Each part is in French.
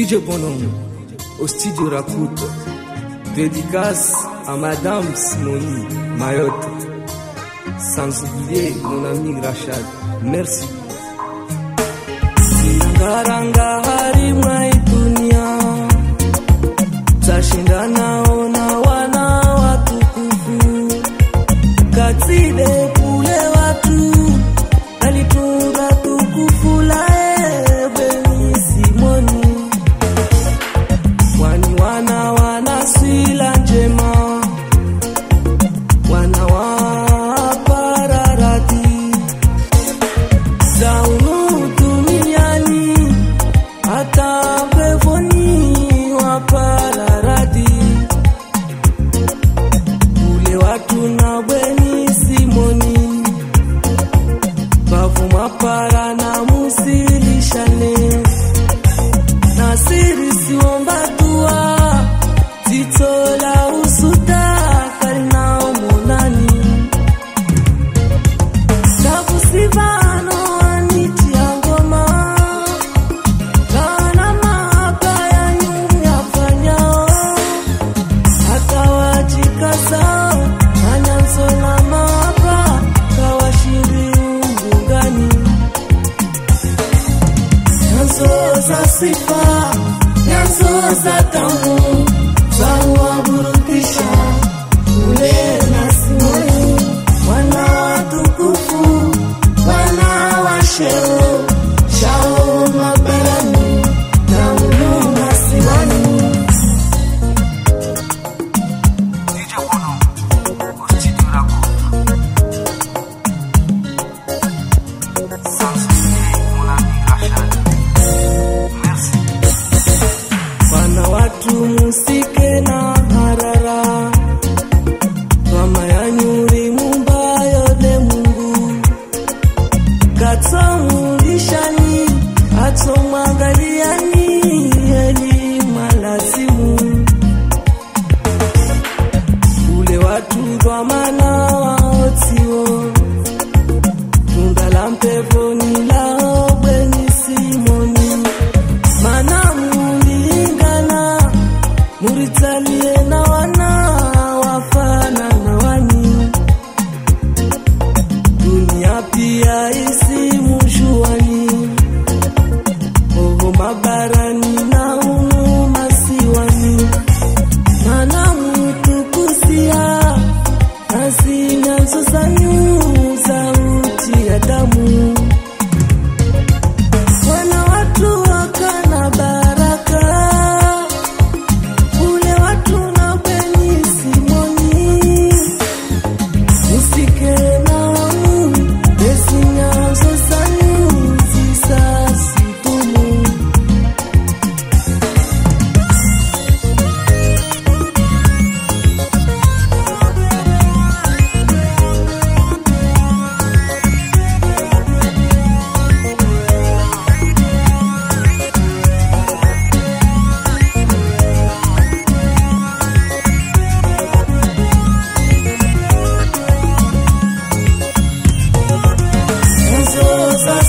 DJ Bonhomme au studio Rakout. Dédicace à Madame Simoni Mayotte. Sans oublier mon ami Rachad. Merci. se for, não sou Atomrudishani, atomwangaliani heli malazimu ule watu dhamana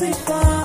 Africa.